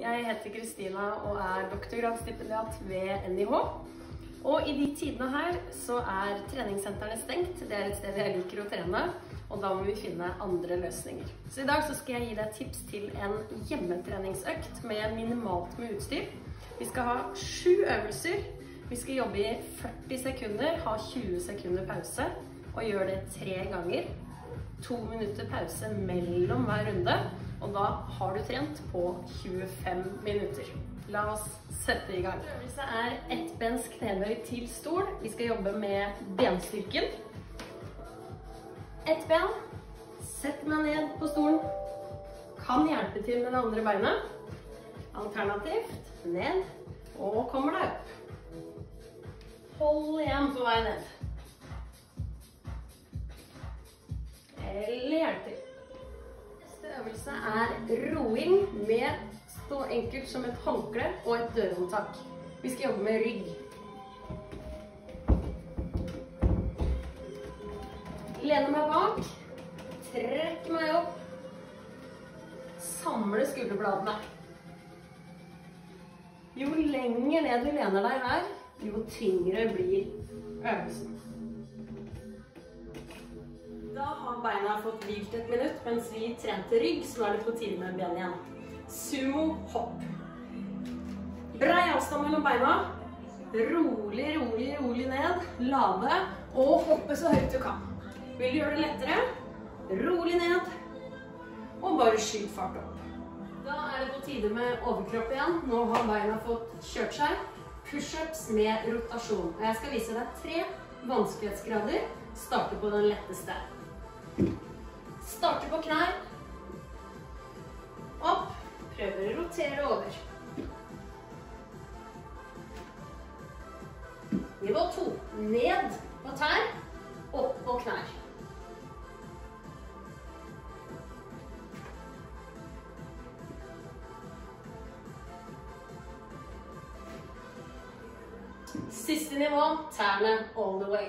Jeg heter Kristina og er doktorgradsstipendiat ved NIH. Og i de tidene her så er treningssentrene stengt. Det er et sted jeg liker å trene, og da må vi finne andre løsninger. Så i dag så skal jeg gi deg tips til en hjemmetreningsøkt med minimalt med utstyr. Vi skal ha sju øvelser. Vi skal jobbe i 40 sekunder, ha 20 sekunder pause, og gjøre det tre ganger. To minutter pause mellom hver runde, og da har du trent på 25 minutter. La oss sette i gang. Øvelse er ettbens knebøy til stol. Vi skal jobbe med benstyrken. Ett ben. Sett meg ned på stolen. Kan hjelpe til med det andre beinet. Alternativt ned og kommer deg opp. Hold igjen på vei ned. Øvelse er roing med så enkelt som et håndkle og et dørhåndtak. Vi skal jobbe med rygg. Lene meg bak. Trekk meg opp. Samle skulderbladene. Jo lenger ned du lener deg her, jo tyngre blir øvelsen. Da har beina fått hvilt et minutt mens vi trente rygg, så nå er det på tide med ben igjen. Sumo hopp. Brei avstand mellom beina. Rolig, rolig, rolig ned. Lave og hoppe så høyt du kan. Vil du gjøre det lettere? Rolig ned. Og bare skyt fart opp. Da er det på tide med overkropp igjen. Nå har beina fått kjørt seg. Pushups med rotasjon. Og jeg skal vise deg tre vanskelighetsgrader. Starte på den letteste. Starte på knær. Opp. Prøver å rotere over. Nivå to. Ned på tær. Opp på knær. Siste nivå, tærne all the way.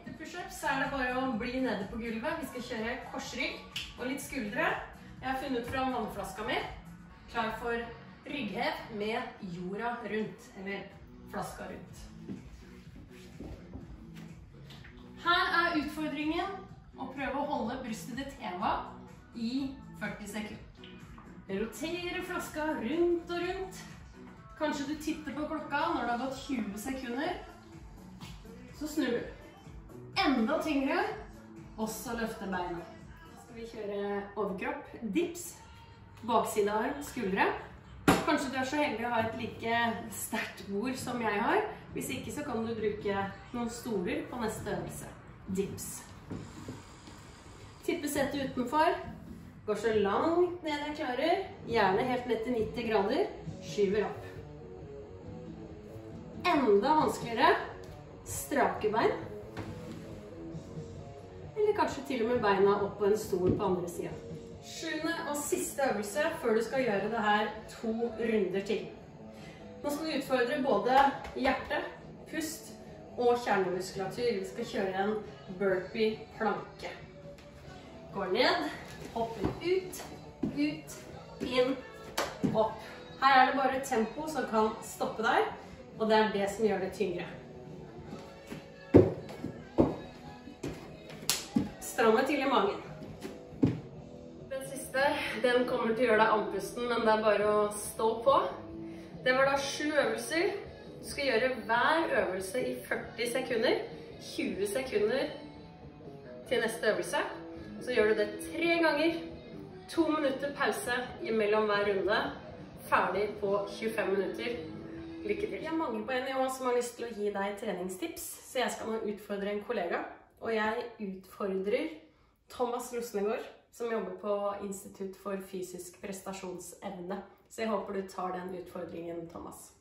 Etter pushups er det bare å bli nede på gulvet. Vi skal kjøre korsrygg og litt skuldre. Jeg har funnet fram vannflaska mi. Klar for rygghev med jorda rundt, eller flaska rundt. Her er utfordringen å prøve å holde brystet ditt heva i 40 sekunder. Rotere flaska rundt og rundt. Kanskje du titter på klokka når det har gått 20 sekunder. Så snur du. Enda tyngre, og så løfte beina. Så skal vi kjøre overkropp, dips, bakside arm, skuldre. Kanskje du er så heldig å ha et like sterkt bord som jeg har. Hvis ikke så kan du bruke noen stoler på neste øvelse. Dips. Tippe setet utenfor. Går så langt ned jeg klarer. Gjerne helt ned til 90 grader. Skyver opp. Enda vanskeligere. Strake bein. Eller kanskje til og med beina opp på en stol på andre sida. Sjuende og siste øvelse før du skal gjøre det her to runder til. Nå skal du utfordre både hjerte, pust og kjernemuskulatur. Vi skal kjøre en burpee planke. Går ned, hopper ut, ut, inn, opp. Her er det bare tempo som kan stoppe deg, og det er det som gjør det tyngre. Stramme til i magen. Den siste, den kommer til å gjøre deg andpusten, men det er bare å stå på. Det var da sju øvelser. Du skal gjøre hver øvelse i 40 sekunder. 20 sekunder til neste øvelse. Så gjør du det tre ganger. To minutter pause mellom hver runde. Ferdig på 25 minutter. Lykke til. Vi er mange på NIH som har lyst til å gi deg treningstips, så jeg skal nå utfordre en kollega. Og jeg utfordrer Thomas Rosnegård, som jobber på Institutt for fysisk prestasjonsevne. Så jeg håper du tar den utfordringen, Thomas.